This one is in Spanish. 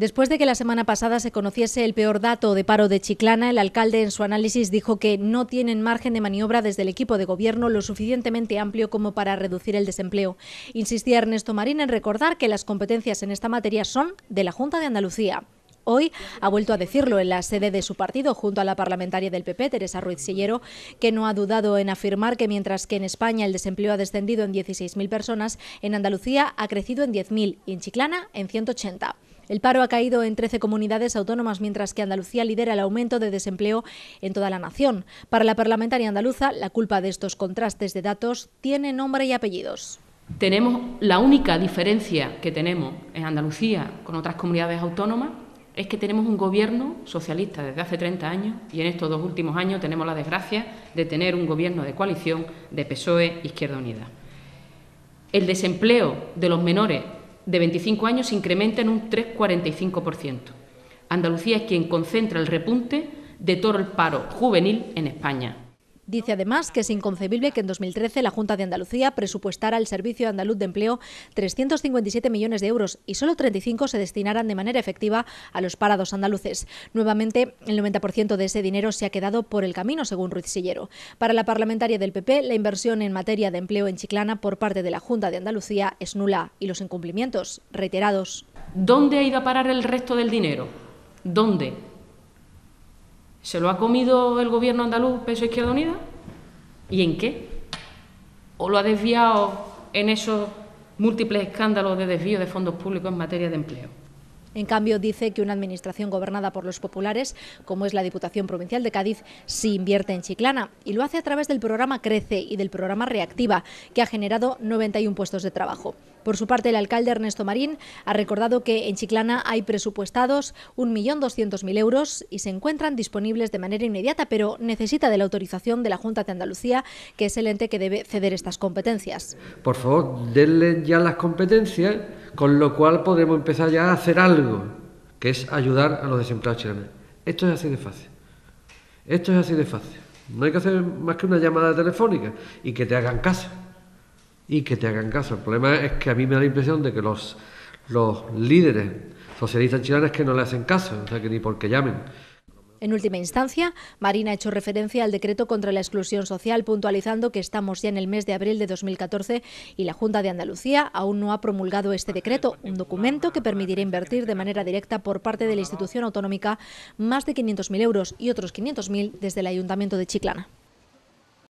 Después de que la semana pasada se conociese el peor dato de paro de Chiclana, el alcalde en su análisis dijo que no tienen margen de maniobra desde el equipo de gobierno lo suficientemente amplio como para reducir el desempleo. Insistía Ernesto Marín en recordar que las competencias en esta materia son de la Junta de Andalucía. Hoy ha vuelto a decirlo en la sede de su partido junto a la parlamentaria del PP, Teresa Ruiz Sillero, que no ha dudado en afirmar que mientras que en España el desempleo ha descendido en 16.000 personas, en Andalucía ha crecido en 10.000 y en Chiclana en 180. El paro ha caído en 13 comunidades autónomas, mientras que Andalucía lidera el aumento de desempleo en toda la nación. Para la parlamentaria andaluza, la culpa de estos contrastes de datos tiene nombre y apellidos. Tenemos la única diferencia que tenemos en Andalucía con otras comunidades autónomas es que tenemos un gobierno socialista desde hace 30 años y en estos dos últimos años tenemos la desgracia de tener un gobierno de coalición de PSOE Izquierda Unida. El desempleo de los menores de 25 años se incrementa en un 3,45%. Andalucía es quien concentra el repunte de todo el paro juvenil en España. Dice además que es inconcebible que en 2013 la Junta de Andalucía presupuestara al Servicio Andaluz de Empleo 357 millones de euros y solo 35 se destinaran de manera efectiva a los parados andaluces. Nuevamente, el 90% de ese dinero se ha quedado por el camino, según Ruiz Sillero. Para la parlamentaria del PP, la inversión en materia de empleo en Chiclana por parte de la Junta de Andalucía es nula y los incumplimientos reiterados. ¿Dónde ha ido a parar el resto del dinero? ¿Dónde? ¿Se lo ha comido el gobierno andaluz peso Izquierda Unida? ¿Y en qué? ¿O lo ha desviado en esos múltiples escándalos de desvío de fondos públicos en materia de empleo? En cambio, dice que una administración gobernada por los populares, como es la Diputación Provincial de Cádiz, sí invierte en Chiclana y lo hace a través del programa Crece y del programa Reactiva, que ha generado 91 puestos de trabajo. Por su parte, el alcalde Ernesto Marín ha recordado que en Chiclana hay presupuestados 1.200.000 euros y se encuentran disponibles de manera inmediata, pero necesita de la autorización de la Junta de Andalucía, que es el ente que debe ceder estas competencias. Por favor, denle ya las competencias, con lo cual podremos empezar ya a hacer algo, que es ayudar a los desempleados chilenos. Esto es así de fácil. Esto es así de fácil. No hay que hacer más que una llamada telefónica y que te hagan caso y que te hagan caso. El problema es que a mí me da la impresión de que los, los líderes socialistas chilenos que no le hacen caso, o sea, que ni porque llamen. En última instancia, Marina ha hecho referencia al decreto contra la exclusión social, puntualizando que estamos ya en el mes de abril de 2014 y la Junta de Andalucía aún no ha promulgado este decreto, un documento que permitirá invertir de manera directa por parte de la institución autonómica más de 500.000 euros y otros 500.000 desde el Ayuntamiento de Chiclana.